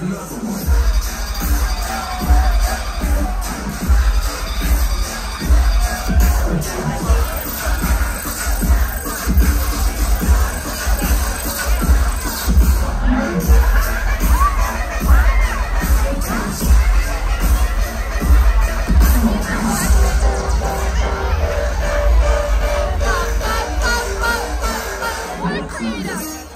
another one. freedom.